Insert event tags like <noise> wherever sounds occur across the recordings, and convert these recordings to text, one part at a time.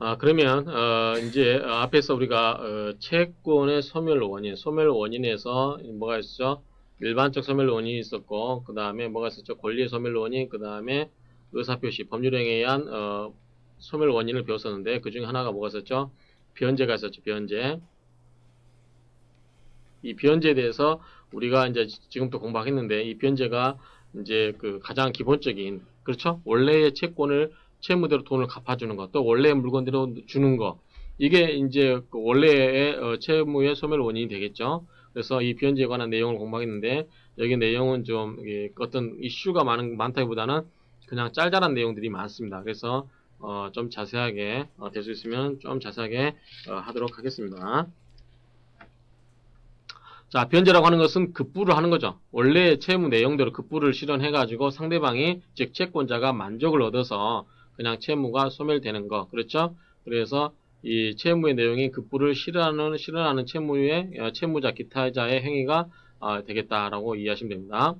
아, 그러면, 어, 이제, 어, 앞에서 우리가, 어, 채권의 소멸 원인, 소멸 원인에서 뭐가 있었죠? 일반적 소멸 원인이 있었고, 그 다음에 뭐가 있었죠? 권리의 소멸 원인, 그 다음에 의사표시, 법률행위에 의한, 어, 소멸 원인을 배웠었는데, 그 중에 하나가 뭐가 있었죠? 변제가 있었죠, 변제. 이 변제에 대해서 우리가 이제 지금도 공부하겠는데, 이 변제가 이제 그 가장 기본적인, 그렇죠? 원래의 채권을 채무대로 돈을 갚아주는 것, 또 원래의 물건대로 주는 것, 이게 이제 그 원래의 어, 채무의 소멸 원인이 되겠죠. 그래서 이 변제에 관한 내용을 공부하겠는데 여기 내용은 좀 어떤 이슈가 많은 많다기보다는 그냥 짤짤한 내용들이 많습니다. 그래서 어, 좀 자세하게 어, 될 수 있으면 좀 자세하게 어, 하도록 하겠습니다. 자, 변제라고 하는 것은 급부를 하는 거죠. 원래 채무 내용대로 급부를 실현해가지고 상대방이, 즉, 채권자가 만족을 얻어서 그냥 채무가 소멸되는 거. 그렇죠? 그래서 이 채무의 내용이 급부를 실현하는, 실현하는 채무의, 어, 채무자 기타자의 행위가 어, 되겠다라고 이해하시면 됩니다.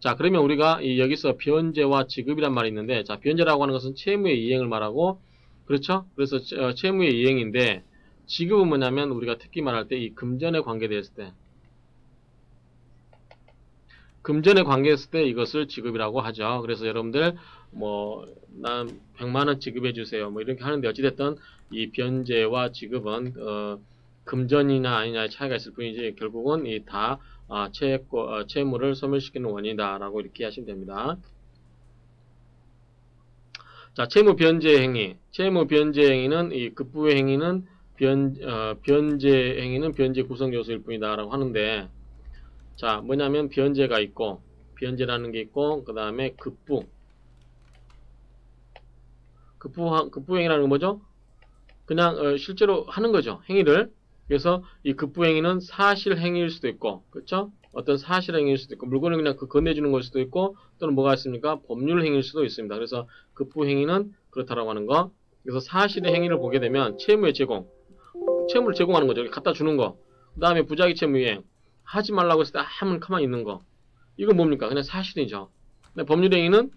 자, 그러면 우리가 이 여기서 변제와 지급이란 말이 있는데, 자, 변제라고 하는 것은 채무의 이행을 말하고, 그렇죠? 그래서 어, 채무의 이행인데, 지급은 뭐냐면 우리가 특히 말할 때 이 금전에 관계되었을 때, 금전에 관계했을 때 이것을 지급이라고 하죠. 그래서 여러분들 뭐난 100만 원 지급해 주세요. 뭐 이렇게 하는데 어찌 됐든 이 변제와 지급은 어, 금전이나 아니냐의 차이가 있을 뿐이지 결국은 이다 아, 채권, 어, 채무를 소멸시키는 원인이다라고 이렇게 하시면 됩니다. 자, 채무 변제 행위. 채무 변제 행위는 이 급부의 행위는 변, 어, 변제 행위는 변제 구성 요소일 뿐이다라고 하는데 자, 뭐냐면 변제가 있고 변제라는 게 있고 그 다음에 급부 급부 급부행위라는 건 뭐죠? 그냥 어, 실제로 하는 거죠. 행위를. 그래서 이 급부행위는 사실 행위일 수도 있고, 그렇죠? 어떤 사실 행위일 수도 있고, 물건을 그냥 그 건네주는 걸 수도 있고, 또는 뭐가 있습니까? 법률 행위일 수도 있습니다. 그래서 급부 행위는 그렇다라고 하는 거. 그래서 사실의 행위를 보게 되면 채무의 제공, 채무를 제공하는 거죠. 갖다 주는 거. 그 다음에 부작위 채무 이행, 하지 말라고 했을 때 한번 가만히 있는 거. 이건 뭡니까? 그냥 사실이죠. 근데 법률 행위는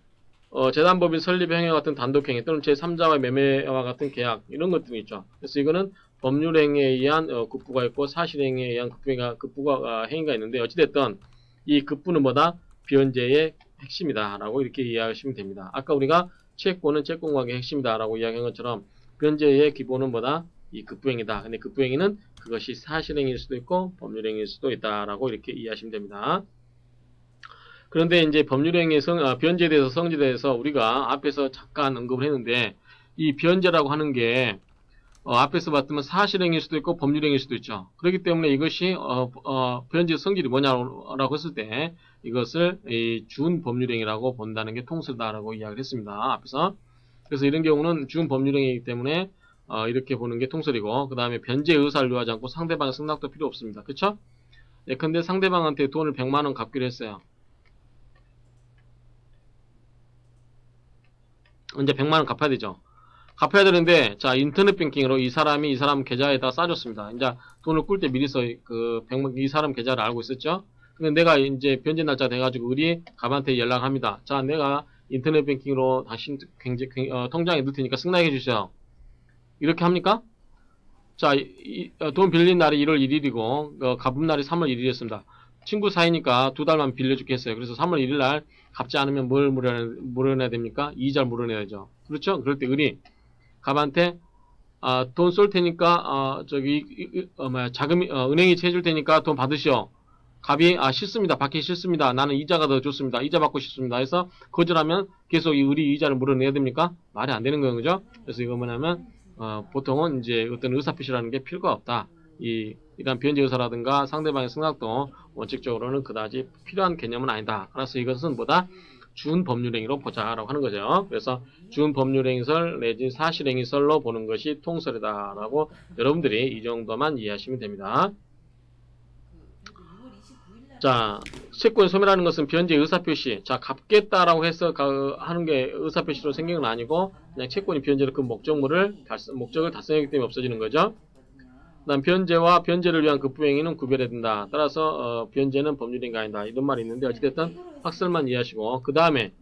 어, 재단법인 설립 행위와 같은 단독행위 또는 제3자와의 매매와 같은 계약 이런 것들이 있죠. 그래서 이거는 법률 행위에 의한 어, 급부가 있고 사실 행위에 의한 급부가 급부가 아, 행위가 있는데 어찌됐든 이 급부는 뭐다 변제의 핵심이다 라고 이렇게 이해하시면 됩니다. 아까 우리가 채권은 채권과의 핵심이다 라고 이야기한 것처럼 변제의 기본은 뭐다 이 급부행위다. 근데 급부행위는 그것이 사실행위일 수도 있고 법률행위일 수도 있다라고 이렇게 이해하시면 됩니다. 그런데 이제 법률행위 성, 아, 변제에 대해서 성질에 대해서 우리가 앞에서 잠깐 언급을 했는데 이 변제라고 하는 게 어, 앞에서 봤더면 사실행위일 수도 있고 법률행위일 수도 있죠. 그렇기 때문에 이것이 어, 어, 변제 성질이 뭐냐라고 했을 때 이것을 준 법률행위라고 본다는 게 통설다라고 이야기를 했습니다. 앞에서 그래서 이런 경우는 준 법률행위이기 때문에 어, 이렇게 보는 게 통설이고 그 다음에 변제 의사를 요하지 않고 상대방의 승낙도 필요 없습니다. 그쵸? 예컨대 상대방한테 돈을 100만원 갚기로 했어요. 이제 100만원 갚아야 되죠. 갚아야 되는데 자 인터넷 뱅킹으로 이 사람이 이 사람 계좌에다 싸줬습니다. 이제 돈을 꿀 때 미리서 그 100만 이 사람 계좌를 알고 있었죠. 근데 내가 이제 변제 날짜 돼가지고 우리 갑한테 연락합니다. 자 내가 인터넷 뱅킹으로 당신 경제, 어, 통장에 넣을 테니까 승낙해 주세요. 이렇게 합니까? 자, 이, 어, 돈 빌린 날이 1월 1일이고, 어, 갚은 날이 3월 1일이었습니다. 친구 사이니까 두 달만 빌려줄게 했어요. 그래서 3월 1일 날 갚지 않으면 뭘 물어내, 물어내야 됩니까? 이자를 물어내야죠. 그렇죠? 그럴 때 은이 갑한테 아, 돈 쏠 테니까 아, 저기 어, 뭐야 자금 어, 은행이 채줄 테니까 돈 받으시오. 갑이 아 싫습니다. 받기 싫습니다. 나는 이자가 더 좋습니다. 이자 받고 싶습니다. 해서 거절하면 계속 이 의리 이자를 물어내야 됩니까? 말이 안 되는 거예요. 그죠? 그래서 이거 뭐냐면 어, 보통은 이제 어떤 의사표시라는 게 필요가 없다. 이, 이런 변제 의사라든가 상대방의 생각도 원칙적으로는 그다지 필요한 개념은 아니다. 그래서 이것은 뭐다? 준 법률행위로 보자라고 하는 거죠. 그래서 준 법률행위설 내지 사실행위설로 보는 것이 통설이다라고 여러분들이 이 정도만 이해하시면 됩니다. 자, 채권 소멸하는 것은 변제 의사표시. 자, 갚겠다라고 해서 하는 게 의사표시로 생긴 건 아니고 그냥 채권이 변제로 그 목적물을 달성, 목적을 달성했기 때문에 없어지는 거죠. 그다음 변제와 변제를 위한 급부행위는 구별해야 된다. 따라서 어, 변제는 법률인가 아니다. 이런 말이 있는데 어찌됐든 학설만 이해하시고 그 다음에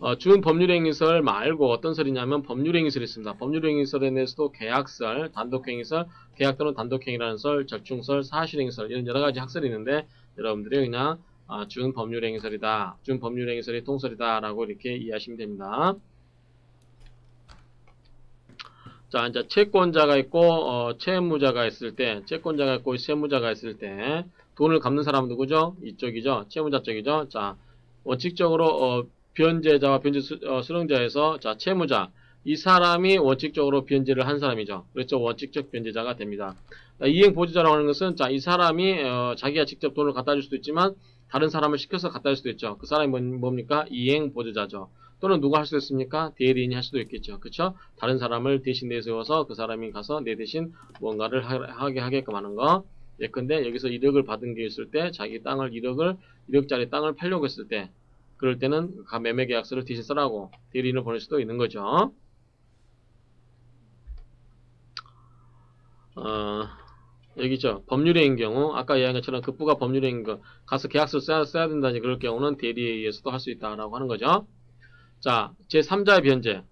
어, 준 법률행위설 말고 어떤 설이냐면 법률행위설이 있습니다. 법률행위설에 대해서도 계약설, 단독행위설, 계약 또는 단독행위라는 설, 절충설, 사실행위설 이런 여러 가지 학설이 있는데 여러분들이 그냥 아, 준 법률행위설이다, 준 법률행위설이 통설이다 라고 이렇게 이해하시면 됩니다. 자, 이제 채권자가 있고 어, 채무자가 있을 때, 채권자가 있고 채무자가 있을 때 돈을 갚는 사람은 누구죠? 이쪽이죠. 채무자 쪽이죠. 자, 원칙적으로 어, 변제자와 변제 수, 어, 수령자에서 자 채무자 이 사람이 원칙적으로 변제를 한 사람이죠. 그렇죠. 원칙적 변제자가 됩니다. 이행 보조자라고 하는 것은 자 이 사람이 어, 자기가 직접 돈을 갖다 줄 수도 있지만 다른 사람을 시켜서 갖다 줄 수도 있죠. 그 사람이 뭡니까? 이행 보조자죠. 또는 누가 할수 있습니까? 대리인이 할 수도 있겠죠. 그렇죠? 다른 사람을 대신 내세워서 그 사람이 가서 내 대신 뭔가를 하, 게 하게끔 하는 거. 예컨대 여기서 1억을 받은 게 있을 때 자기 땅을 1억을 1억짜리 땅을 팔려고 했을 때 그럴 때는 매매 계약서를 대신 써라고 대리인을 보낼 수도 있는 거죠. 어, 여기죠. 법률행인 경우, 아까 이야기한 것처럼 급부가 법률행인 거, 가서 계약서 써야, 써야 된다니 그럴 경우는 대리에 의해서도 할 수 있다라고 하는 거죠. 자, 제3자의 변제.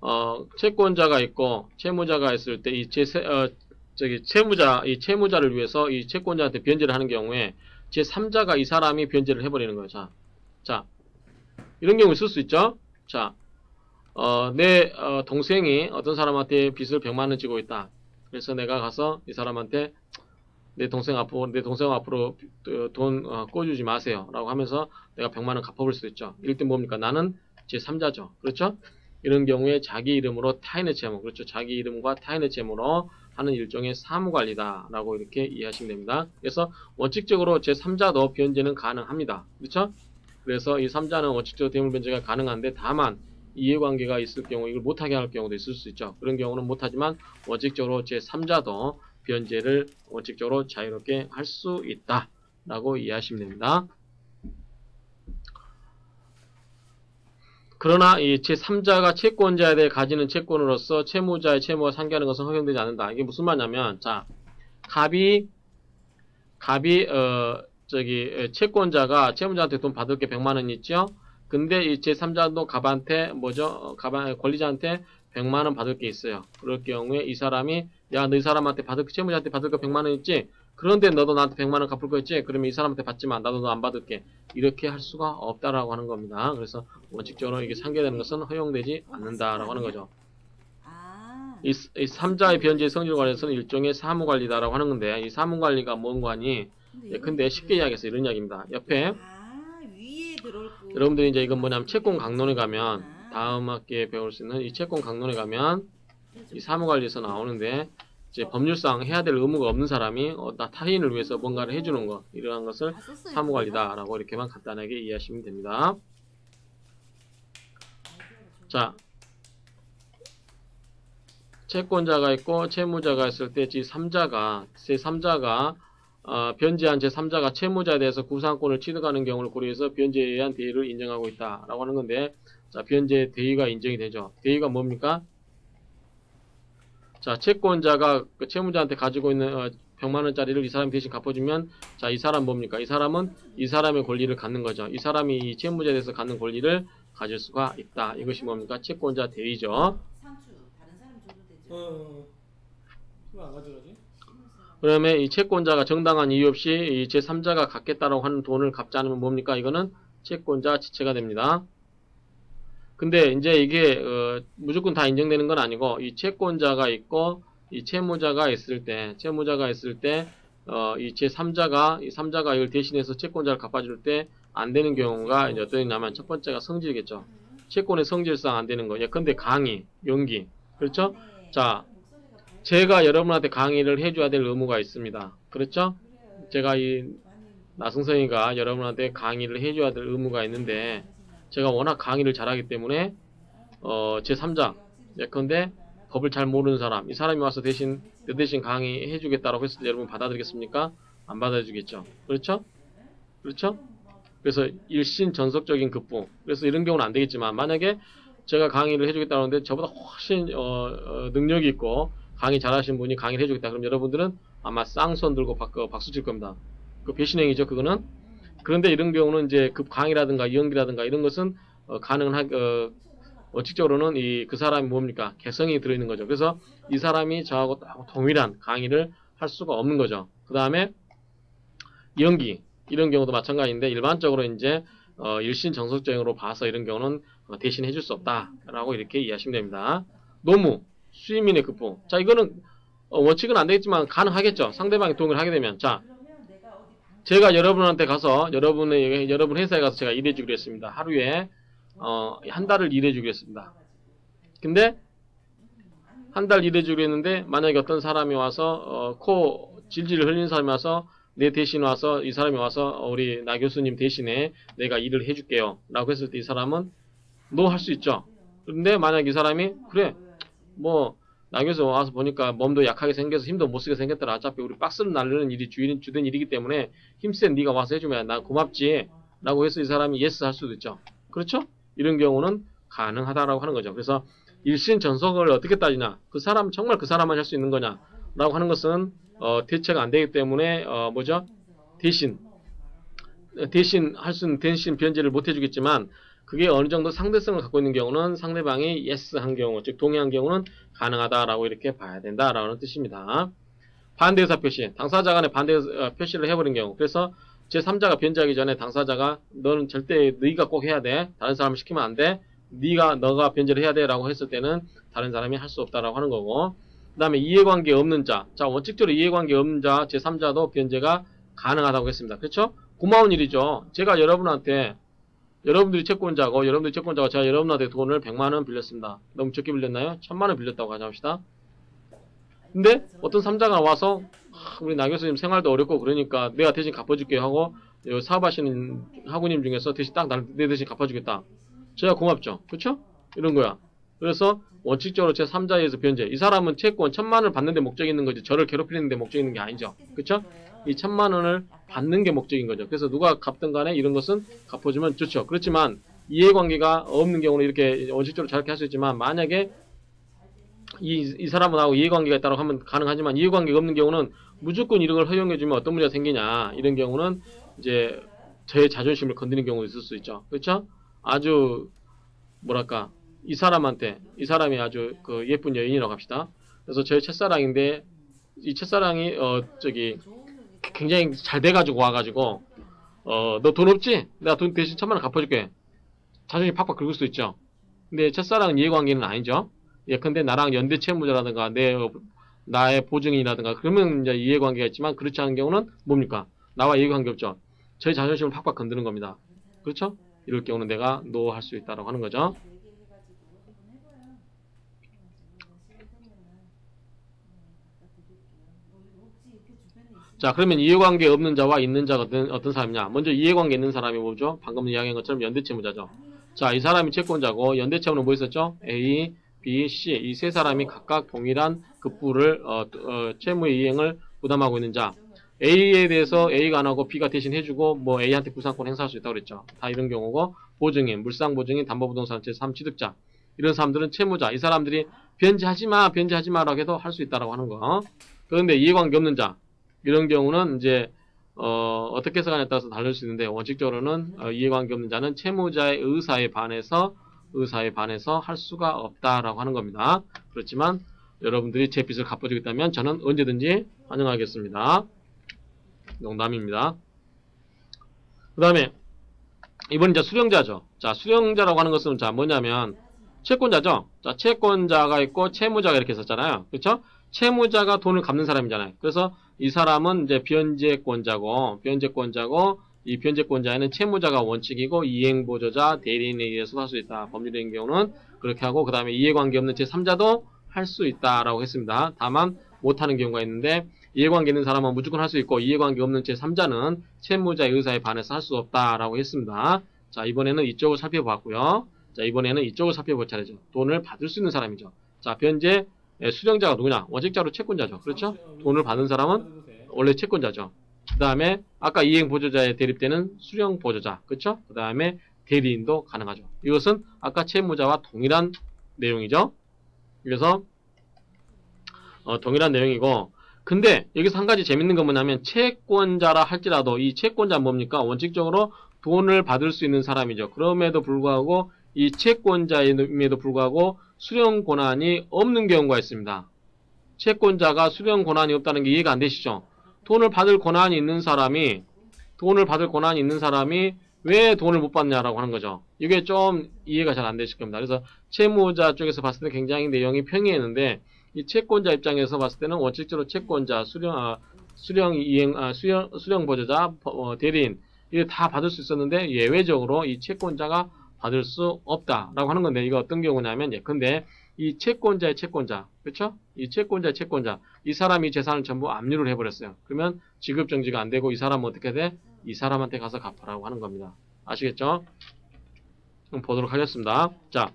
어, 채권자가 있고, 채무자가 있을 때, 이 제, 어, 저기, 채무자, 이 채무자를 위해서 이 채권자한테 변제를 하는 경우에, 제3자가 이 사람이 변제를 해버리는 거예요. 자, 자, 이런 경우 있을 수 있죠? 자, 어, 내 어, 동생이 어떤 사람한테 빚을 100만 원 지고 있다. 그래서 내가 가서 이 사람한테 내 동생 앞으로 내 동생 앞으로 돈 어, 꿔주지 마세요. 라고 하면서 내가 100만 원 갚아볼 수도 있죠. 이럴 때 뭡니까? 나는 제 3자죠. 그렇죠? 이런 경우에 자기 이름으로 타인의 채무, 그렇죠? 자기 이름과 타인의 채무로 하는 일종의 사무관리다 라고 이렇게 이해하시면 됩니다. 그래서 원칙적으로 제 3자도 변제는 가능합니다. 그렇죠? 그래서 이 3자는 원칙적으로 대물 변제가 가능한데 다만 이해관계가 있을 경우 이걸 못하게 할 경우도 있을 수 있죠. 그런 경우는 못하지만 원칙적으로 제3자도 변제를 원칙적으로 자유롭게 할 수 있다 라고 이해하시면 됩니다. 그러나 이 제3자가 채권자에 대해 가지는 채권으로서 채무자의 채무와 상기하는 것은 허용되지 않는다. 이게 무슨 말이냐면 자 갑이 갑이 어 저기 채권자가 채무자한테 돈 받을 게 100만 원 있죠. 근데 이 제3자도 갑한테 뭐죠? 어, 갑한 권리자한테 100만 원 받을 게 있어요. 그럴 경우에 이 사람이 야 너 이 사람한테 받을 채무자한테 받을 거 100만 원 있지? 그런데 너도 나한테 100만 원 갚을 거 있지? 그러면 이 사람한테 받지만 나도 너 안 받을게. 이렇게 할 수가 없다라고 하는 겁니다. 그래서 원칙적으로 이게 상계되는 것은 허용되지 않는다라고 하는 거죠. 이, 이 3자의 변제의 성질 관련해서는 일종의 사무관리다라고 하는 건데 이 사무관리가 뭔 관이 예, 근데 쉽게 이야기해서 이런 이야기입니다. 옆에 아, 거. 여러분들이 이제 이건 뭐냐면 채권 강론에 가면 다음 학기에 배울 수 있는 이 채권 강론에 가면 이 사무관리에서 나오는데 이제 법률상 해야 될 의무가 없는 사람이 어, 나 타인을 위해서 뭔가를 해주는 것 이러한 것을 다 썼어요, 사무관리다라고 이렇게만 간단하게 이해하시면 됩니다. 자, 채권자가 있고 채무자가 있을 때 제3자가 제3자가 어, 변제한 제3자가 채무자에 대해서 구상권을 취득하는 경우를 고려해서 변제에 의한 대의를 인정하고 있다 라고 하는 건데 자, 변제 대의가 인정이 되죠. 대의가 뭡니까? 자, 채권자가 그 채무자한테 가지고 있는 어, 100만 원짜리를 이 사람이 대신 갚아주면 자, 이 사람 뭡니까? 이 사람은 이 사람의 권리를 갖는 거죠. 이 사람이 이 채무자에 대해서 갖는 권리를 가질 수가 있다. 이것이 뭡니까? 채권자 대의죠. 상추 다른 사람 줘도 되죠. 어. 왜안 가져가지? 그 다음에 이 채권자가 정당한 이유 없이 이 제3자가 갖겠다라고 하는 돈을 갚지 않으면 뭡니까? 이거는 채권자 지체가 됩니다. 근데 이제 이게 어, 무조건 다 인정되는 건 아니고 이 채권자가 있고 이 채무자가 있을 때 채무자가 있을 때 어, 이 제3자가 이 3자가 이걸 대신해서 채권자를 갚아줄 때 안 되는 경우가 이제 어떠냐면 첫 번째가 성질이겠죠. 채권의 성질상 안 되는 거. 예컨대 강의, 연기. 그렇죠? 네. 자, 제가 여러분한테 강의를 해줘야 될 의무가 있습니다. 그렇죠? 제가 이 나승성이가 여러분한테 강의를 해줘야 될 의무가 있는데 제가 워낙 강의를 잘하기 때문에 어, 제 3자 예컨대 법을 잘 모르는 사람 이 사람이 와서 대신 내 대신 강의 해 주겠다라고 했을 때 여러분 받아들이겠습니까? 안 받아주겠죠. 그렇죠? 그렇죠? 그래서 일신 전속적인 급부 그래서 이런 경우는 안 되겠지만 만약에 제가 강의를 해주겠다고 하는데 저보다 훨씬 어, 어, 능력이 있고 강의 잘하시는 분이 강의를 해주겠다 그럼 여러분들은 아마 쌍손 들고 박, 어, 박수 칠 겁니다. 그 배신행위죠 그거는 그런데 이런 경우는 이제 급 강의라든가 연기라든가 이런 것은 어, 가능하 어, 원칙적으로는 이 그 사람이 뭡니까 개성이 들어있는 거죠. 그래서 이 사람이 저하고 딱 동일한 강의를 할 수가 없는 거죠. 그 다음에 연기 이런 경우도 마찬가지인데 일반적으로 이제 어, 일신 정석적으로 봐서 이런 경우는 어, 대신 해줄 수 없다라고 이렇게 이해하시면 됩니다. 노무 수임인의 급부 자 이거는 어, 원칙은 안 되겠지만 가능하겠죠. 상대방이 동의를 하게 되면 자 제가 여러분한테 가서 여러분의 여러분 회사에 가서 제가 일해주기로 했습니다. 하루에 어, 한 달을 일해주기로 했습니다. 근데 한 달 일해주기로 했는데 만약에 어떤 사람이 와서 어, 코 질질 흘리는 사람이 와서 내 대신 와서 이 사람이 와서 어, 우리 나 교수님 대신에 내가 일을 해줄게요. 라고 했을 때 이 사람은 no 할 수 있죠. 근데 만약 이 사람이 그래 뭐 나교수 와서 보니까 몸도 약하게 생겨서 힘도 못 쓰게 생겼더라. 어차피 우리 박스를 나르는 일이 주인 주된 일이기 때문에 힘센 네가 와서 해주면 나 고맙지. 라고 해서 이 사람이 yes 할 수도 있죠. 그렇죠? 이런 경우는 가능하다라고 하는 거죠. 그래서 일신 전속을 어떻게 따지냐? 그 사람 정말 그 사람만 할 수 있는 거냐? 라고 하는 것은 어, 대체가 안 되기 때문에 어, 뭐죠? 대신 어, 대신 할 수 있는 대신 변제를 못 해주겠지만 그게 어느 정도 상대성을 갖고 있는 경우는 상대방이 yes 한 경우, 즉 동의한 경우는 가능하다라고 이렇게 봐야 된다라는 뜻입니다. 반대 의사 표시, 당사자 간에 반대 어, 표시를 해버린 경우. 그래서 제3자가 변제하기 전에 당사자가 너는 절대 네가 꼭 해야 돼. 다른 사람을 시키면 안 돼. 네가 너가 변제를 해야 돼라고 했을 때는 다른 사람이 할 수 없다라고 하는 거고. 그다음에 이해관계 없는 자. 자, 원칙적으로 이해관계 없는 자 제3자도 변제가 가능하다고 했습니다. 그렇죠? 고마운 일이죠. 제가 여러분한테 여러분들이 채권자고 여러분들이 채권자고 제가 여러분한테 돈을 100만 원 빌렸습니다. 너무 적게 빌렸나요? 1000만 원 빌렸다고 가정합시다. 근데 어떤 삼자가 와서 아, 우리 나 교수님 생활도 어렵고 그러니까 내가 대신 갚아줄게 하고 요 사업하시는 학우님 중에서 대신 딱 내 대신 갚아주겠다. 저야 고맙죠. 그렇죠? 이런 거야. 그래서 원칙적으로 제 3자에서 변제. 이 사람은 채권 천만 원을 받는 데 목적이 있는 거지 저를 괴롭히는 데 목적이 있는 게 아니죠. 그렇죠? 이 천만 원을 받는 게 목적인 거죠. 그래서 누가 갚든 간에 이런 것은 갚아주면 좋죠. 그렇지만 이해관계가 없는 경우는 이렇게 원칙적으로 저렇게 할 수 있지만 만약에 이, 이 사람하고 이해관계가 있다고 하면 가능하지만 이해관계가 없는 경우는 무조건 이런 걸 허용해주면 어떤 문제가 생기냐 이런 경우는 이제 제 자존심을 건드리는 경우도 있을 수 있죠. 그렇죠? 아주 뭐랄까 이 사람한테 이 사람이 아주 그 예쁜 여인이라고 합시다. 그래서 제 첫사랑인데 이 첫사랑이 어 저기 굉장히 잘 돼가지고 와가지고 어 너 돈 없지? 내가 돈 대신 천만 원 갚아줄게. 자존심 팍팍 긁을 수 있죠. 근데 첫사랑은 이해관계는 아니죠. 예컨대 나랑 연대 채무자라든가 내 어, 나의 보증인이라든가 그러면 이제 이해관계가 있지만 그렇지 않은 경우는 뭡니까? 나와 이해관계 없죠. 저희 자존심을 팍팍 건드는 겁니다. 그렇죠? 이럴 경우는 내가 노할 수 있다고 하는 거죠. 자, 그러면 이해관계 없는 자와 있는 자가 어떤, 어떤 사람이냐? 먼저 이해관계 있는 사람이 뭐죠? 방금 이야기한 것처럼 연대채무자죠. 자, 이 사람이 채권자고 연대채무는 뭐 있었죠? A, B, C 이 세 사람이 각각 동일한 급부를 어, 어, 채무의 이행을 부담하고 있는 자. A에 대해서 A가 안 하고 B가 대신 해주고 뭐 A한테 구상권 행사할 수 있다고 그랬죠. 다 이런 경우고 보증인, 물상보증인, 담보부동산 제3 취득자 이런 사람들은 채무자. 이 사람들이 변제하지 마, 변제하지 마 라고 해도 할 수 있다라고 하는 거. 그런데 이해관계 없는 자 이런 경우는 이제 어, 어떻게 해석하냐에 따라서 다를 수 있는데 원칙적으로는 어, 이해관계 없는 자는 채무자의 의사에 반해서 의사에 반해서 할 수가 없다라고 하는 겁니다. 그렇지만 여러분들이 제 빚을 갚아주겠다면 저는 언제든지 환영하겠습니다. 농담입니다. 그 다음에 이번 이제 수령자죠. 자 수령자라고 하는 것은 자 뭐냐면 채권자죠. 자 채권자가 있고 채무자가 이렇게 있었잖아요. 그렇죠? 채무자가 돈을 갚는 사람이잖아요. 그래서 이 사람은 이제 변제권자고 변제권자고 이 변제권자에는 채무자가 원칙이고 이행보조자 대리인에 의해서 할 수 있다. 법률적인 경우는 그렇게 하고 그 다음에 이해관계 없는 제3자도 할 수 있다라고 했습니다. 다만 못하는 경우가 있는데 이해관계 있는 사람은 무조건 할 수 있고 이해관계 없는 제3자는 채무자의 의사에 반해서 할 수 없다라고 했습니다. 자 이번에는 이쪽을 살펴봤고요. 자 이번에는 이쪽을 살펴볼 차례죠. 돈을 받을 수 있는 사람이죠. 자 변제 수령자가 누구냐? 원칙자로 채권자죠. 그렇죠? 돈을 받은 사람은 원래 채권자죠. 그 다음에 아까 이행 보조자에 대립되는 수령 보조자, 그렇죠? 그 다음에 대리인도 가능하죠. 이것은 아까 채무자와 동일한 내용이죠. 그래서 어, 동일한 내용이고, 근데 여기서 한 가지 재밌는 건 뭐냐면 채권자라 할지라도 이 채권자 뭡니까? 원칙적으로 돈을 받을 수 있는 사람이죠. 그럼에도 불구하고 이 채권자임에도 불구하고 수령 권한이 없는 경우가 있습니다. 채권자가 수령 권한이 없다는 게 이해가 안 되시죠? 돈을 받을 권한이 있는 사람이 돈을 받을 권한이 있는 사람이 왜 돈을 못 받냐라고 하는 거죠. 이게 좀 이해가 잘 안 되실 겁니다. 그래서 채무자 쪽에서 봤을 때 굉장히 내용이 평이했는데 이 채권자 입장에서 봤을 때는 원칙적으로 채권자, 수령, 아, 수령 이행, 아, 수령, 수령 보조자, 어, 대리인 이게 다 받을 수 있었는데 예외적으로 이 채권자가 받을 수 없다라고 하는 건데 이거 어떤 경우냐면 예컨대 이 채권자의 채권자, 그렇죠? 이 채권자의 채권자, 이 사람이 재산을 전부 압류를 해버렸어요. 그러면 지급 정지가 안 되고 이 사람은 어떻게 돼? 이 사람한테 가서 갚으라고 하는 겁니다. 아시겠죠? 그럼 보도록 하겠습니다. 자,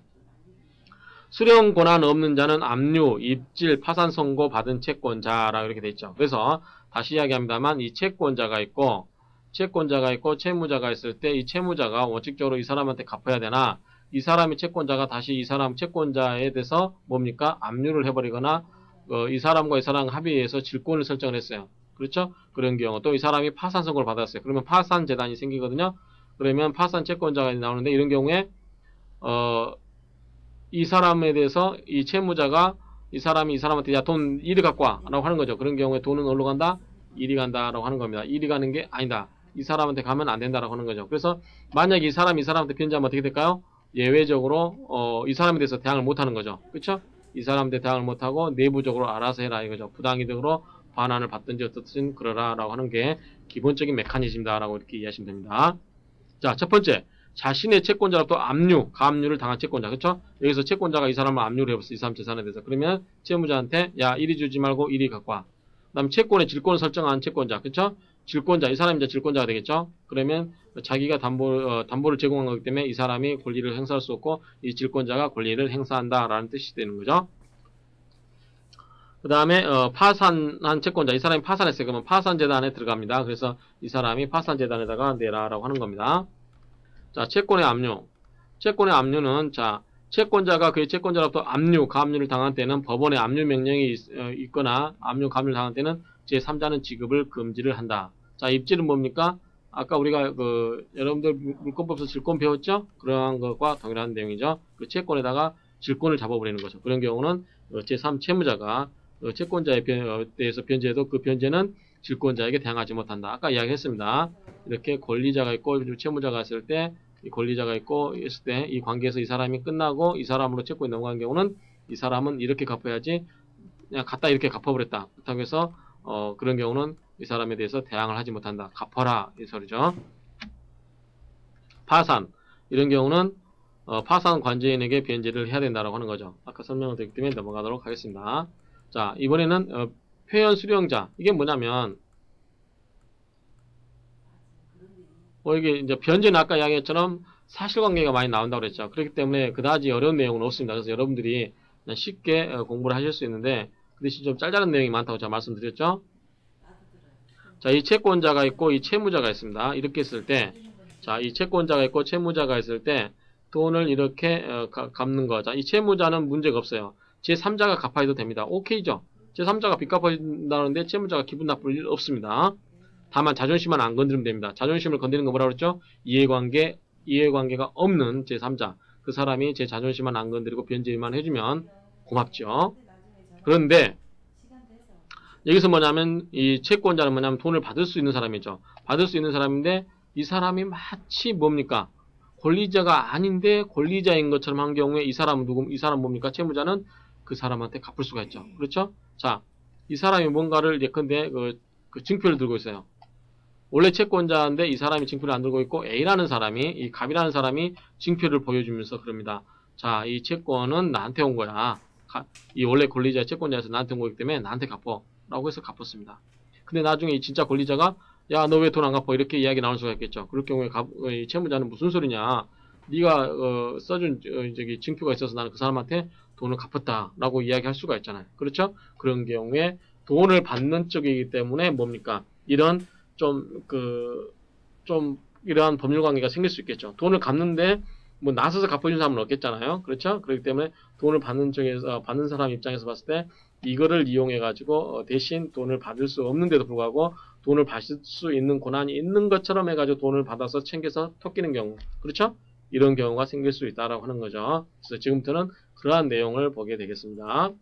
수령 권한 없는 자는 압류, 입질, 파산 선고 받은 채권자라고 이렇게 돼 있죠. 그래서 다시 이야기합니다만 이 채권자가 있고 채권자가 있고 채무자가 있을 때 이 채무자가 원칙적으로 이 사람한테 갚아야 되나 이 사람이 채권자가 다시 이 사람 채권자에 대해서 뭡니까 압류를 해버리거나 어, 이 사람과 이 사람 합의해서 질권을 설정을 했어요. 그렇죠? 그런 경우 또 이 사람이 파산 선고를 받았어요. 그러면 파산 재단이 생기거든요. 그러면 파산 채권자가 나오는데 이런 경우에 어, 이 사람에 대해서 이 채무자가 이 사람이 이 사람한테 야 돈 이리 갖고 와라고 하는 거죠. 그런 경우에 돈은 어디로 간다? 이리 간다라고 하는 겁니다. 이리 가는 게 아니다. 이 사람한테 가면 안 된다라고 하는 거죠. 그래서 만약 이 사람이 이 사람한테 편지하면 어떻게 될까요? 예외적으로 어, 이 사람에 대해서 대항을 못 하는 거죠. 그렇죠? 이 사람한테 대항을 못 하고 내부적으로 알아서 해라 이거죠. 부당이득으로 반환을 받든지 어떻든 그러라라고 하는 게 기본적인 메커니즘이다라고 이렇게 이해하시면 됩니다. 자, 첫 번째. 자신의 채권자로부터 압류, 가압류를 당한 채권자. 그렇죠? 여기서 채권자가 이 사람을 압류를 해봤어. 이 사람 재산에 대해서. 그러면 채무자한테 야, 이리 주지 말고 이리 갖고 와. 그다음에 채권의 질권을 설정한 채권자. 그렇죠? 질권자. 이 사람이 이제 질권자가 되겠죠? 그러면 자기가 담보 어, 담보를 제공한 거기 때문에 이 사람이 권리를 행사할 수 없고 이 질권자가 권리를 행사한다라는 뜻이 되는 거죠. 그 다음에 어, 파산한 채권자 이 사람이 파산했어요 그러면 파산재단에 들어갑니다 그래서 이 사람이 파산재단에다가 내라라고 하는 겁니다 자 채권의 압류 채권의 압류는 자 채권자가 그의 채권자로부터 압류 가압류를 당한 때는 법원의 압류 명령이 있, 어, 있거나 압류 가압류를 당한 때는 제3자는 지급을 금지를 한다 자 입질은 뭡니까 아까 우리가 그 여러분들 물- 물권법에서 질권 배웠죠 그러한 것과 동일한 내용이죠 그 채권에다가 질권을 잡아버리는 거죠 그런 경우는 어, 제3 채무자가 어, 채권자에 변- 어, 대해서 변제해도 그 변제는 질권자에게 대항하지 못한다. 아까 이야기했습니다. 이렇게 권리자가 있고 채무자가 있을 때, 이 권리자가 있고 있을 때 이 관계에서 이 사람이 끝나고 이 사람으로 채권이 넘어간 경우는 이 사람은 이렇게 갚아야지 그냥 갖다 이렇게 갚아버렸다. 그렇다고 해서 어, 그런 경우는 이 사람에 대해서 대항을 하지 못한다. 갚아라 이 소리죠. 파산 이런 경우는 어, 파산 관제인에게 변제를 해야 된다고 하는 거죠. 아까 설명을 드렸기 때문에 넘어가도록 하겠습니다. 자, 이번에는 어, 표현 수령자. 이게 뭐냐면 뭐 이게 이제 변제는 아까 이야기했처럼 사실관계가 많이 나온다고 그랬죠. 그렇기 때문에 그다지 어려운 내용은 없습니다. 그래서 여러분들이 쉽게 어, 공부를 하실 수 있는데 그 대신 좀 짤짤한 내용이 많다고 제가 말씀드렸죠. 자, 이 채권자가 있고 이 채무자가 있습니다. 이렇게 했을 때, 자, 이 채권자가 있고 채무자가 있을 때 돈을 이렇게 어, 가- 갚는 거. 자, 이 채무자는 문제가 없어요. 제3자가 갚아도 됩니다. 오케이죠? 제3자가 빚 갚아준다는데 채무자가 기분 나쁠 일 없습니다. 다만 자존심만 안 건드리면 됩니다. 자존심을 건드리는 거 뭐라 그랬죠? 이해관계, 이해관계가 없는 제3자. 그 사람이 제 자존심만 안 건드리고 변제만 해주면 고맙죠. 그런데 여기서 뭐냐면 이 채권자는 뭐냐면 돈을 받을 수 있는 사람이죠. 받을 수 있는 사람인데 이 사람이 마치 뭡니까? 권리자가 아닌데 권리자인 것처럼 한 경우에 이 사람은 누구? 이 사람 뭡니까? 채무자는 그 사람한테 갚을 수가 있죠. 그렇죠? 자, 이 사람이 뭔가를 예컨대 그, 그 증표를 들고 있어요. 원래 채권자인데 이 사람이 증표를 안 들고 있고 A라는 사람이 이 갑이라는 사람이 증표를 보여주면서 그럽니다. 자, 이 채권은 나한테 온 거야. 가- 이 원래 권리자 채권자에서 나한테 온 거기 때문에 나한테 갚어. 라고 해서 갚았습니다. 근데 나중에 이 진짜 권리자가 야 너 왜 돈 안 갚아 이렇게 이야기 나올 수가 있겠죠. 그럴 경우에 가- 어, 이 채무자는 무슨 소리냐 네가 어, 써준 어, 저기 증표가 있어서 나는 그 사람한테 돈을 갚았다라고 이야기할 수가 있잖아요. 그렇죠? 그런 경우에 돈을 받는 쪽이기 때문에 뭡니까 이런 좀 그좀 이러한 법률 관계가 생길 수 있겠죠. 돈을 갚는데 뭐 나서서 갚아준 사람은 없겠잖아요. 그렇죠? 그렇기 때문에 돈을 받는 쪽에서 받는 사람 입장에서 봤을 때 이거를 이용해 가지고 어, 대신 돈을 받을 수 없는데도 불구하고 돈을 받을 수 있는 권한이 있는 것처럼 해가지고 돈을 받아서 챙겨서 토끼는 경우 그렇죠? 이런 경우가 생길 수 있다라고 하는 거죠. 그래서 지금부터는 그러한 내용을 보게 되겠습니다.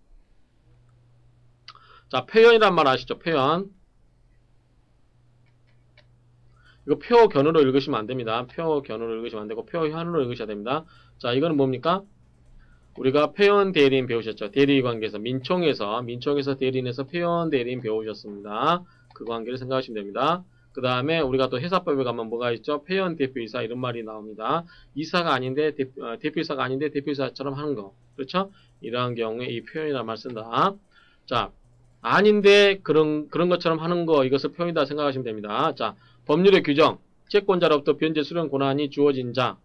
자, 표현이란 말 아시죠? 표현. 이거 표견으로 읽으시면 안 됩니다. 표견으로 읽으시면 안 되고 표현으로 읽으셔야 됩니다. 자, 이거는 뭡니까? 우리가 표현 대리인 배우셨죠? 대리 관계에서 민총에서 민총에서 대리인에서 표현 대리인 배우셨습니다. 그 관계를 생각하시면 됩니다. 그 다음에 우리가 또 회사법에 가면 뭐가 있죠? 표현 대표이사 이런 말이 나옵니다. 이사가 아닌데 대, 어, 대표이사가 아닌데 대표이사처럼 하는 거. 그렇죠? 이러한 경우에 이 표현이란 말 쓴다. 자, 아닌데 그런 그런 것처럼 하는 거 이것을 표현이다 생각하시면 됩니다. 자, 법률의 규정, 채권자로부터 변제 수령 권한이 주어진 자,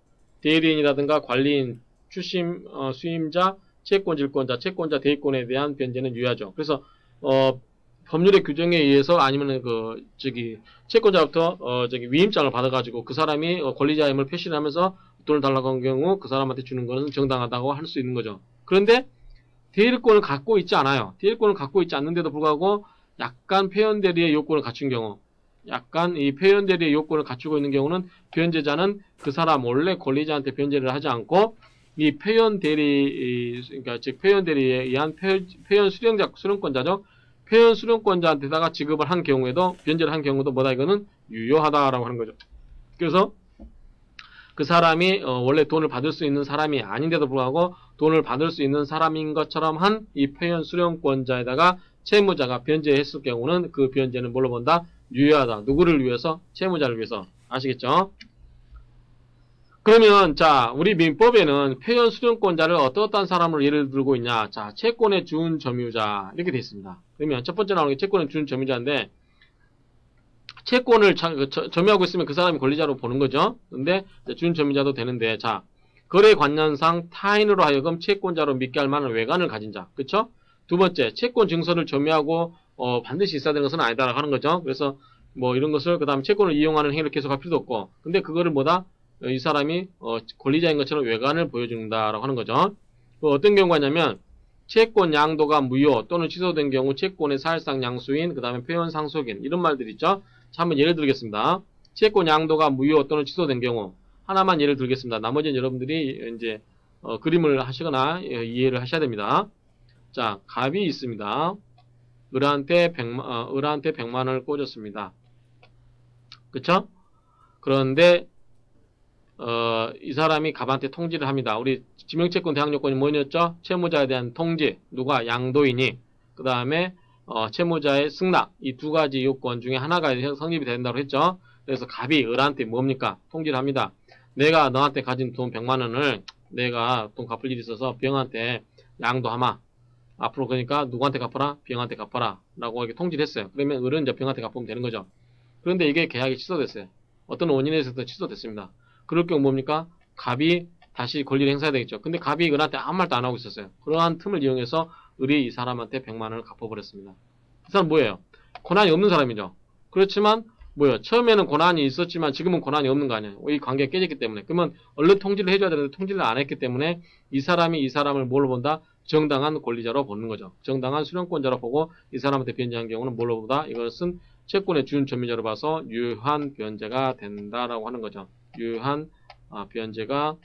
대리인이라든가 관리인, 추심 어, 수임자, 채권 질권자, 채권자 대입권에 대한 변제는 유효하죠. 그래서 어, 법률의 규정에 의해서 아니면은 그 저기 채권자부터 어 저기 위임장을 받아가지고 그 사람이 어, 권리자임을 표시를 하면서 돈을 달라고 한 경우 그 사람한테 주는 거는 정당하다고 할 수 있는 거죠. 그런데 대리권을 갖고 있지 않아요. 대리권을 갖고 있지 않는데도 불구하고 약간 표현 대리의 요건을 갖춘 경우, 약간 이 표현 대리의 요건을 갖추고 있는 경우는 변제자는 그 사람 원래 권리자한테 변제를 하지 않고 이 표현 대리, 그러니까 즉 표현 대리에 의한 표현, 수령자 수령권자죠. 표현 수령권자한테다가 지급을 한 경우에도 변제를 한 경우도 뭐다 이거는 유효하다라고 하는 거죠. 그래서 그 사람이 어, 원래 돈을 받을 수 있는 사람이 아닌데도 불구하고 돈을 받을 수 있는 사람인 것처럼 한 이 표현 수령권자에다가 채무자가 변제했을 경우는 그 변제는 뭘로 본다? 유효하다. 누구를 위해서? 채무자를 위해서. 아시겠죠? 그러면 자 우리 민법에는 표현 수령권자를 어떠한 사람으로 예를 들고 있냐 자 채권의 준 점유자 이렇게 되어 있습니다 그러면 첫 번째 나오는 게 채권의 준 점유자인데 채권을 자- 그 저- 점유하고 있으면 그 사람이 권리자로 보는 거죠 근데 준 점유자도 되는데 자 거래 관념상 타인으로 하여금 채권자로 믿게 할 만한 외관을 가진 자 그쵸 두 번째 채권 증서를 점유하고 어, 반드시 있어야 되는 것은 아니다라고 하는 거죠 그래서 뭐 이런 것을 그 다음 채권을 이용하는 행위를 계속할 필요도 없고 근데 그거를 뭐다 어, 이 사람이 어, 권리자인 것처럼 외관을 보여준다라고 하는 거죠. 그 어떤 경우가 있냐면 채권 양도가 무효 또는 취소된 경우 채권의 사실상 양수인 그 다음에 표현 상속인 이런 말들 있죠. 자 한번 예를 들겠습니다. 채권 양도가 무효 또는 취소된 경우 하나만 예를 들겠습니다. 나머지는 여러분들이 이제 어, 그림을 하시거나 예, 이해를 하셔야 됩니다. 자 갑이 있습니다. 을한테 100만, 어, 을한테 100만 원을 꽂았습니다. 그쵸? 그런데 어, 이 사람이 갑한테 통지를 합니다. 우리 지명채권 대항 요건이 뭐였죠? 채무자에 대한 통지, 누가 양도인이, 그 다음에 어, 채무자의 승낙 이 두 가지 요건 중에 하나가 성립이 된다고 했죠. 그래서 갑이 을한테 뭡니까? 통지를 합니다. 내가 너한테 가진 돈 100만 원을 내가 돈 갚을 일이 있어서 병한테 양도하마. 앞으로 그러니까 누구한테 갚아라? 병한테 갚아라. 라고 이렇게 통지를 했어요. 그러면 을은 이제 병한테 갚으면 되는 거죠. 그런데 이게 계약이 취소됐어요. 어떤 원인에 있어서 취소됐습니다. 그럴 경우 뭡니까? 갑이 다시 권리를 행사해야 되겠죠. 근데 갑이 을한테 아무 말도 안 하고 있었어요. 그러한 틈을 이용해서 을이 이 사람한테 100만 원을 갚아버렸습니다. 이 사람 뭐예요? 권한이 없는 사람이죠. 그렇지만 뭐예요? 처음에는 권한이 있었지만 지금은 권한이 없는 거 아니에요. 이 관계가 깨졌기 때문에. 그러면 얼른 통지를 해줘야 되는데 통지를 안 했기 때문에 이 사람이 이 사람을 뭘로 본다? 정당한 권리자로 보는 거죠. 정당한 수령권자로 보고 이 사람한테 변제한 경우는 뭘로 보다? 이것은 채권의 준 점유자로 봐서 유한 변제가 된다라고 하는 거죠. 유한 아, 변제가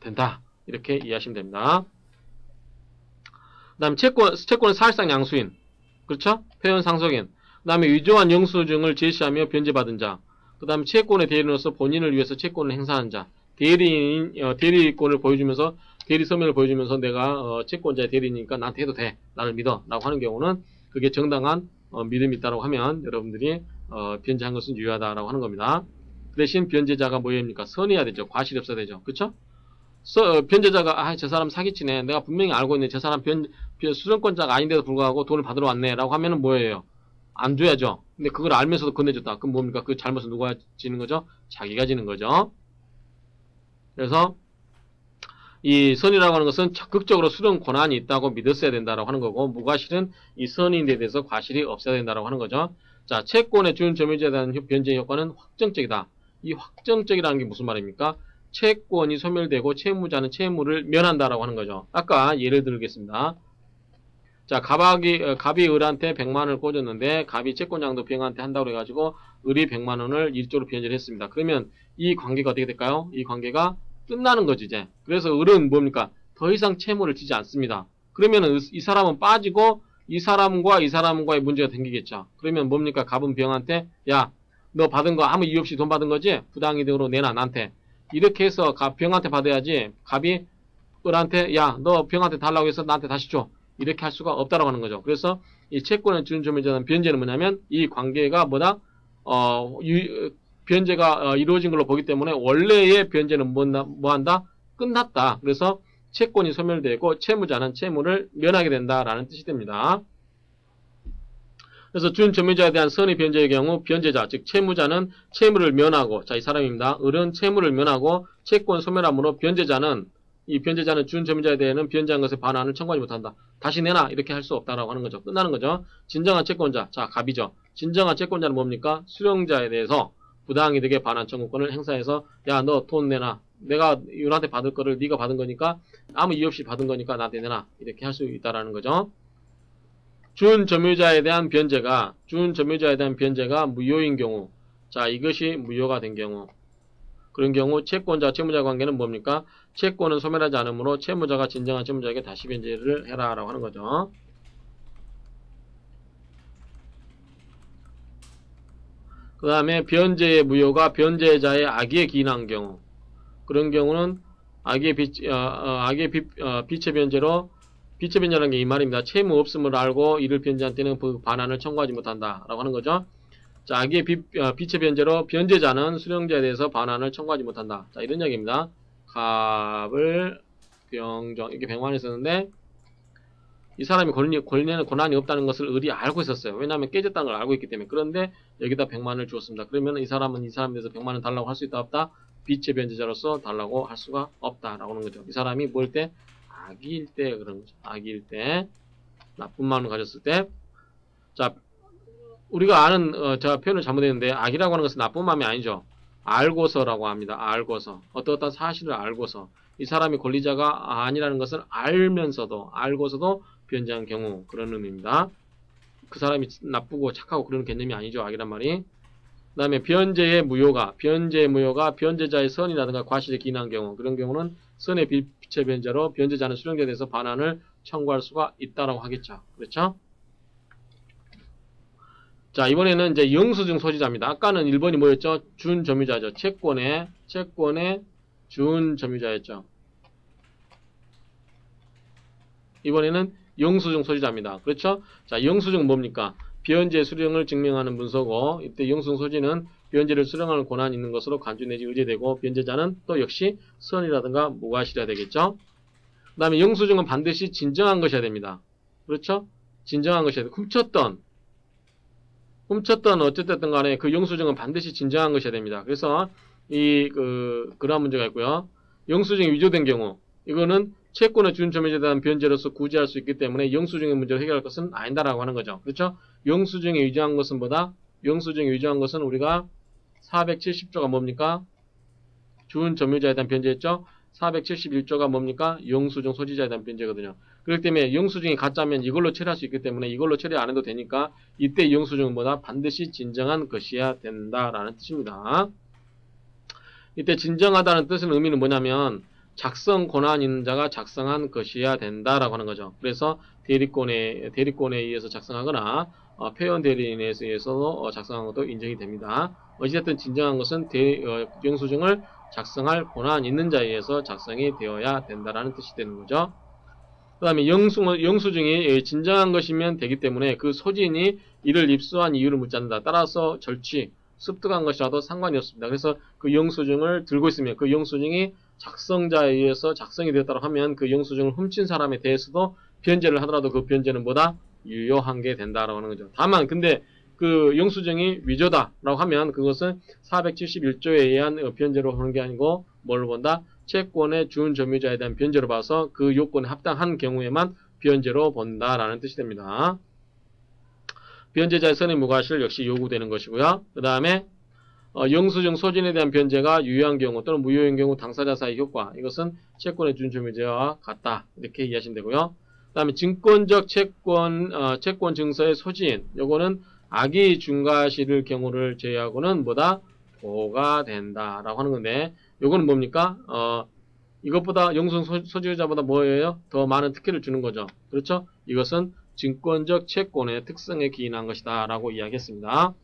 된다. 이렇게 이해하시면 됩니다. 그 다음 채권, 채권은 사실상 양수인. 그렇죠? 표현 상속인. 그 다음에 위조한 영수증을 제시하며 변제받은 자. 그 다음에 채권의 대리인으로서 본인을 위해서 채권을 행사한 자. 대리인, 어, 대리권을 보여주면서, 대리 서면을 보여주면서 내가 어, 채권자의 대리니까 나한테 해도 돼. 나를 믿어. 라고 하는 경우는 그게 정당한 어, 믿음이 있다고 하면 여러분들이 어, 변제한 것은 유효하다라고 하는 겁니다. 그 대신 변제자가 뭐입니까? 선해야 되죠. 과실이 없어야 되죠. 그쵸? 서, 어, 변제자가 아, 저 사람 사기치네. 내가 분명히 알고 있는데 저 사람 변, 변 수령권자가 아닌데도 불구하고 돈을 받으러 왔네. 라고 하면은 뭐예요? 안 줘야죠. 근데 그걸 알면서도 건네줬다. 그럼 뭡니까? 그 잘못은 누가 지는 거죠? 자기가 지는 거죠. 그래서 이 선이라고 하는 것은 적극적으로 수령 권한이 있다고 믿었어야 된다라고 하는 거고 무과실은 이 선인에 대해서 과실이 없어야 된다라고 하는 거죠. 자, 채권의 준 점유자에 대한 변제 효과는 확정적이다. 이 확정적이라는 게 무슨 말입니까? 채권이 소멸되고 채무자는 채무를 면한다라고 하는 거죠. 아까 예를 들겠습니다. 자, 갑이, 어, 갑이 을한테 100만원을 꽂았는데, 갑이 채권장도 병한테 한다고 해가지고, 을이 100만원을 이쪽으로 변제를 했습니다. 그러면 이 관계가 어떻게 될까요? 이 관계가 끝나는 거지, 이제. 그래서 을은 뭡니까? 더 이상 채무를 지지 않습니다. 그러면은 이 사람은 빠지고, 이 사람과 이 사람과의 문제가 생기겠죠. 그러면 뭡니까? 갑은 병한테, 야, 너 받은 거 아무 이유 없이 돈 받은 거지? 부당이득으로 내놔, 나한테. 이렇게 해서 갑, 병한테 받아야지, 갑이 을한테, 야, 너 병한테 달라고 해서 나한테 다시 줘. 이렇게 할 수가 없다라고 하는 거죠. 그래서 이 채권을 주는 점유자는 변제는 뭐냐면 이 관계가 뭐다? 어, 유- 변제가 어, 이루어진 걸로 보기 때문에 원래의 변제는 뭐나, 뭐 한다? 끝났다. 그래서 채권이 소멸되고 채무자는 채무를 면하게 된다라는 뜻이 됩니다. 그래서 준 점유자에 대한 선의 변제의 경우 변제자 즉 채무자는 채무를 면하고 자 이 사람입니다. 을은 채무를 면하고 채권 소멸함으로 변제자는 이 변제자는 준 점유자에 대해는 변제한 것에 반환을 청구하지 못한다. 다시 내놔 이렇게 할 수 없다라고 하는 거죠. 끝나는 거죠. 진정한 채권자 자 갑이죠. 진정한 채권자는 뭡니까? 수령자에 대해서 부당이득의 반환 청구권을 행사해서 야 너 돈 내놔. 내가 이한테 받을 거를 네가 받은 거니까 아무 이유 없이 받은 거니까 나한테 내놔 이렇게 할 수 있다라는 거죠. 준 점유자에 대한 변제가 준 점유자에 대한 변제가 무효인 경우 자 이것이 무효가 된 경우 그런 경우 채권자 채무자 관계는 뭡니까? 채권은 소멸하지 않으므로 채무자가 진정한 채무자에게 다시 변제를 해라 라고 하는 거죠. 그 다음에 변제의 무효가 변제자의 악의에 기인한 경우 그런 경우는 악의 빛, 어, 어, 악의 빛, 어, 빛의 변제로 빛의 변제라는 게 이 말입니다. 채무 없음을 알고 이를 변제한 때는 그 반환을 청구하지 못한다 라고 하는 거죠. 자, 악의 빛, 어, 빛의 변제로 변제자는 수령자에 대해서 반환을 청구하지 못한다. 자, 이런 이야기입니다. 갑을 병정 이렇게 병환을 썼는데 이 사람이 권리, 권리에는 권한이 없다는 것을 을이 알고 있었어요. 왜냐하면 깨졌다는 걸 알고 있기 때문에. 그런데 여기다 100만을 주었습니다. 그러면 이 사람은 이 사람에 대해서 100만을 달라고 할 수 있다 없다? 빛의 변제자로서 달라고 할 수가 없다라고 하는 거죠. 이 사람이 뭘 때? 악일 때 그런 거죠. 악일 때 나쁜 마음을 가졌을 때 자, 우리가 아는 어, 제가 표현을 잘못했는데 악이라고 하는 것은 나쁜 마음이 아니죠. 알고서라고 합니다. 알고서 어떠어떤 사실을 알고서 이 사람이 권리자가 아니라는 것을 알면서도 알고서도 변제한 경우 그런 의미입니다. 그 사람이 나쁘고 착하고 그런 개념이 아니죠. 악이란 말이. 그 다음에 변제의 무효가 변제의 무효가 변제자의 선이라든가 과실에 기인한 경우 그런 경우는 선의 빛의 변제로 변제자는 수령자에 대해서 반환을 청구할 수가 있다라고 하겠죠. 그렇죠? 자, 이번에는 이제 영수증 소지자입니다. 아까는 1번이 뭐였죠? 준 점유자죠. 채권의, 채권의 준 점유자였죠. 이번에는 영수증 소지자입니다. 그렇죠? 자, 영수증은 뭡니까? 변제 수령을 증명하는 문서고, 이때 영수증 소지는 변제를 수령하는 권한이 있는 것으로 간주 내지 의제되고, 변제자는 또 역시 선이라든가 무과실해야 되겠죠? 그 다음에 영수증은 반드시 진정한 것이어야 됩니다. 그렇죠? 진정한 것이어야 돼. 훔쳤던, 훔쳤던 어쨌든 간에 그 영수증은 반드시 진정한 것이어야 됩니다. 그래서 이 그 그러한 문제가 있고요. 영수증이 위조된 경우 이거는 채권의 준 점유자에 대한 변제로서 구제할 수 있기 때문에 영수증의 문제를 해결할 것은 아니다라고 하는 거죠. 그렇죠? 영수증에 위조한 것은 뭐다? 영수증에 위조한 것은 우리가 470조가 뭡니까? 준 점유자에 대한 변제했죠? 471조가 뭡니까? 영수증 소지자에 대한 변제거든요. 그렇기 때문에 영수증이 가짜면 이걸로 처리할 수 있기 때문에 이걸로 처리 안 해도 되니까 이때 영수증은 뭐다? 반드시 진정한 것이어야 된다라는 뜻입니다. 이때 진정하다는 뜻은 의미는 뭐냐면 작성 권한 있는 자가 작성한 것이어야 된다라고 하는 거죠. 그래서 대리권에 대리권에 의해서 작성하거나 어, 폐원 대리인에 의해서도 어, 작성한 것도 인정이 됩니다. 어찌됐든 진정한 것은 대, 어, 영수증을 작성할 권한 있는 자에 의해서 작성이 되어야 된다라는 뜻이 되는 거죠. 그 다음에 영수, 영수증이 진정한 것이면 되기 때문에 그 소진이 이를 입수한 이유를 묻지 않는다. 따라서 절취, 습득한 것이라도 상관이 없습니다. 그래서 그 영수증을 들고 있으면 그 영수증이 작성자에 의해서 작성이 되었다고 하면 그 영수증을 훔친 사람에 대해서도 변제를 하더라도 그 변제는 뭐다? 유효한 게 된다라고 하는 거죠. 다만 근데 그 영수증이 위조다라고 하면 그것은 471조에 의한 변제로 하는 게 아니고 뭘 본다? 채권의 준 점유자에 대한 변제로 봐서 그 요건에 합당한 경우에만 변제로 본다라는 뜻이 됩니다. 변제자의 선의 무과실 역시 요구되는 것이고요. 그 다음에 어, 영수증 소진에 대한 변제가 유효한 경우 또는 무효인 경우 당사자 사이 효과 이것은 채권의 준 점유자와 같다 이렇게 이해하시면 되고요. 그 그다음에 증권적 채권 어, 채권 증서의 소지인 요거는 악의 중과실을 경우를 제외하고는 뭐다 보호가 된다라고 하는 건데 요거는 뭡니까? 어 이것보다 소- 소지자보다 뭐예요? 더 많은 특혜를 주는 거죠. 그렇죠? 이것은 증권적 채권의 특성에 기인한 것이다 라고 이야기했습니다.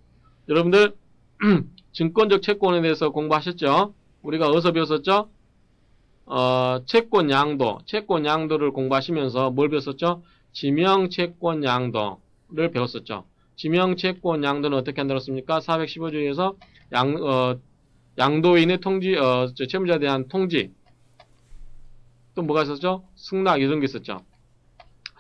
여러분들 <clears throat> 증권적 채권에 대해서 공부하셨죠? 우리가 어디서 배웠었죠? 어, 채권 양도, 채권 양도를 공부하시면서 뭘 배웠었죠? 지명 채권 양도를 배웠었죠. 지명 채권 양도는 어떻게 했습니까? 415조에서 양, 어, 양도인의 통지, 어, 저 채무자에 대한 통지. 또 뭐가 있었죠? 승낙, 이런 게 있었죠.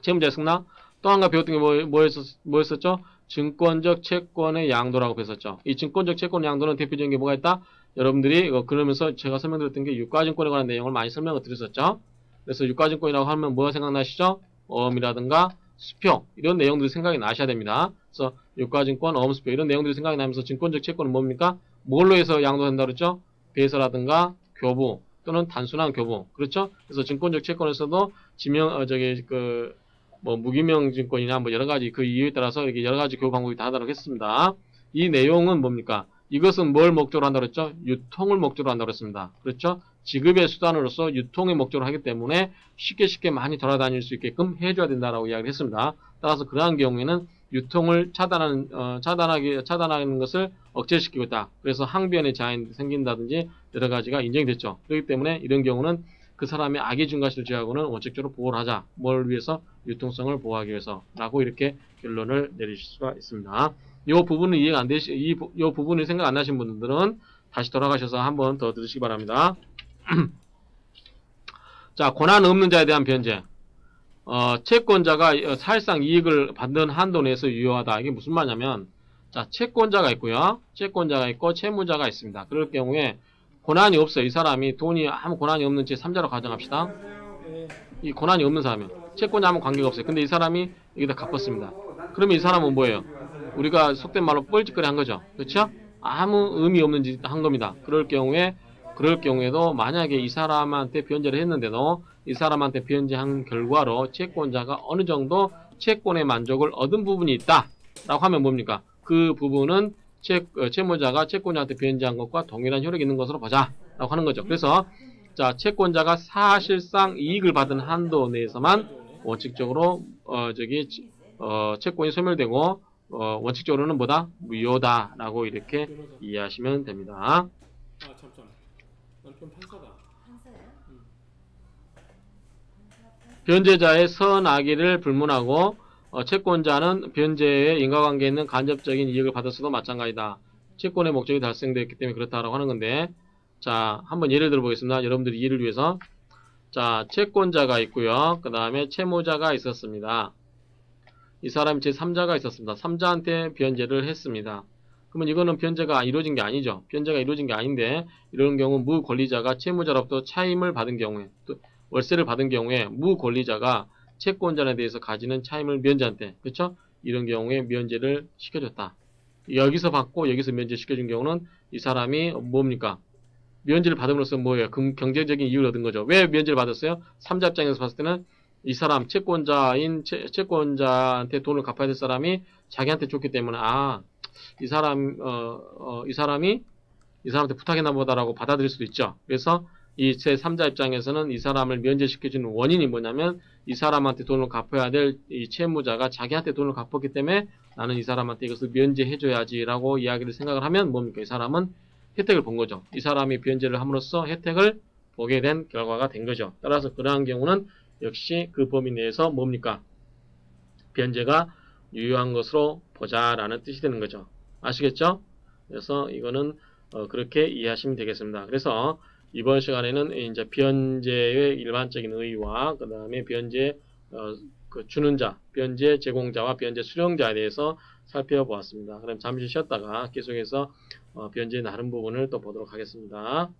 채무자의 승낙. 또 한 가지 배웠던 게 뭐, 뭐였었, 뭐였었죠? 증권적 채권의 양도라고 배웠었죠. 이 증권적 채권 양도는 대표적인 게 뭐가 있다? 여러분들이 어, 그러면서 제가 설명드렸던 게 유가증권에 관한 내용을 많이 설명을 드렸었죠. 그래서 유가증권이라고 하면 뭐가 생각나시죠? 어음이라든가 수표 이런 내용들이 생각이 나셔야 됩니다. 그래서 유가증권, 어음수표 이런 내용들이 생각이 나면서 증권적 채권은 뭡니까? 뭘로 해서 양도된다 그랬죠? 배서라든가 교부 또는 단순한 교부 그렇죠? 그래서 증권적 채권에서도 지명 어, 저기 그 뭐 무기명 증권이나 뭐 여러 가지 그 이유에 따라서 이렇게 여러 가지 교부 방법이 다르다고 했습니다. 이 내용은 뭡니까? 이것은 뭘 목적으로 한다고 했죠? 유통을 목적으로 한다고 했습니다. 그렇죠? 지급의 수단으로서 유통의 목적으로 하기 때문에 쉽게 쉽게 많이 돌아다닐 수 있게끔 해줘야 된다라고 이야기를 했습니다. 따라서 그러한 경우에는 유통을 차단하는 어, 차단하기 차단하는 것을 억제시키고 있다. 그래서 항변의 자인이 생긴다든지 여러 가지가 인정이 됐죠. 그렇기 때문에 이런 경우는 그 사람의 악의 중과실을 제하고는 원칙적으로 보호를 하자. 뭘 위해서? 유통성을 보호하기 위해서 라고 이렇게 결론을 내리실 수가 있습니다. 이 부분은 이해가 안 되시, 이, 부- 이 부분이 생각 안 나신 분들은 다시 돌아가셔서 한번 더 들으시기 바랍니다. <clears throat> 자, 권한 없는 자에 대한 변제. 어, 채권자가 어, 사실상 이익을 받는 한도 내에서 유효하다. 이게 무슨 말이냐면, 자, 채권자가 있고요. 채권자가 있고 채무자가 있습니다. 그럴 경우에 권한이 없어요. 이 사람이 돈이 아무 권한이 없는 채 3자로 가정합시다. 예. 이 권한이 없는 사람이에요. 채권자 아무 관계가 없어요. 근데 이 사람이 여기다 갚았습니다. 그러면 이 사람은 뭐예요? 우리가 속된 말로 뻘짓거리 한 거죠. 그렇죠? 아무 의미 없는 짓 한 겁니다. 그럴 경우에 그럴 경우에도 만약에 이 사람한테 변제를 했는데도 이 사람한테 변제한 결과로 채권자가 어느 정도 채권의 만족을 얻은 부분이 있다라고 하면 뭡니까? 그 부분은 채, 어, 채무자가 채권자한테 변제한 것과 동일한 효력이 있는 것으로 보자라고 하는 거죠. 그래서 자 채권자가 사실상 이익을 받은 한도 내에서만 원칙적으로 어 저기 어 채권이 소멸되고 어 원칙적으로는 뭐다 무효다라고 이렇게. 이해하시면 됩니다. 아 잠깐. 남편 판사다. 판사예요? 변제자의 선악의를 불문하고 어, 채권자는 변제에 인과관계에 있는 간접적인 이익을 받았어도 마찬가지다. 채권의 목적이 달성되었기 때문에 그렇다라고 하는 건데 자 한번 예를 들어 보겠습니다. 여러분들이 이해를 위해서 자 채권자가 있고요. 그 다음에 채무자가 있었습니다. 이 사람이 제 3자가 있었습니다. 3자한테 변제를 했습니다. 그러면 이거는 변제가 이루어진 게 아니죠. 변제가 이루어진 게 아닌데 이런 경우 무권리자가 채무자로부터 차임을 받은 경우에 또 월세를 받은 경우에 무권리자가 채권자에 대해서 가지는 차임을 면제한테 그렇죠? 이런 경우에 면제를 시켜줬다. 여기서 받고 여기서 면제 시켜준 경우는 이 사람이 뭡니까? 면제를 받음으로써 뭐예요? 금- 경제적인 이익을 얻은 거죠. 왜 면제를 받았어요? 3자 입장에서 봤을 때는 이 사람 채권자인 채, 채권자한테 돈을 갚아야 될 사람이 자기한테 줬기 때문에 아 이 사람 어, 어, 이 사람이 이 사람한테 부탁했나 보다라고 받아들일 수도 있죠. 그래서 이 제 3자 입장에서는 이 사람을 면제시켜주는 원인이 뭐냐면 이 사람한테 돈을 갚아야 될 이 채무자가 자기한테 돈을 갚았기 때문에 나는 이 사람한테 이것을 면제해줘야지라고 이야기를 생각을 하면 뭡니까? 이 사람은 혜택을 본 거죠. 이 사람이 변제를 함으로써 혜택을 보게 된 결과가 된 거죠. 따라서 그러한 경우는 역시 그 범위 내에서 뭡니까? 변제가 유효한 것으로 보자라는 뜻이 되는 거죠. 아시겠죠? 그래서 이거는 어, 그렇게 이해하시면 되겠습니다. 그래서 이번 시간에는 이제 변제의 일반적인 의의와 그 다음에 변제 어, 그 주는 자, 변제 제공자와 변제 수령자에 대해서 살펴보았습니다. 그럼 잠시 쉬었다가 계속해서 어, 변제의 다른 부분을 또 보도록 하겠습니다.